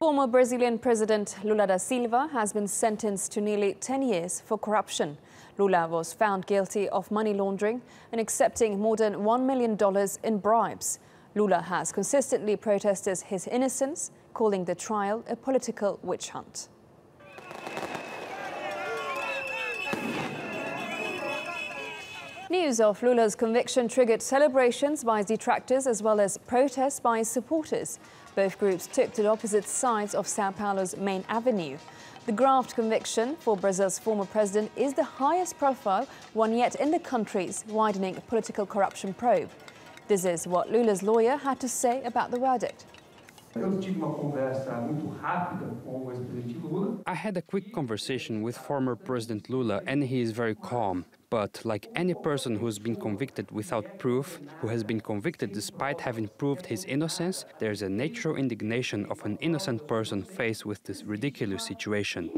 Former Brazilian President Lula da Silva has been sentenced to nearly 10 years for corruption. Lula was found guilty of money laundering and accepting more than $1 million in bribes. Lula has consistently protested his innocence, calling the trial a political witch hunt. News of Lula's conviction triggered celebrations by detractors as well as protests by his supporters. Both groups took to the opposite sides of Sao Paulo's main avenue. The graft conviction for Brazil's former president is the highest profile one yet in the country's widening political corruption probe. This is what Lula's lawyer had to say about the verdict. I had a quick conversation with former President Lula and he is very calm. But like any person who's been convicted without proof, who has been convicted despite having proved his innocence, there's a natural indignation of an innocent person faced with this ridiculous situation.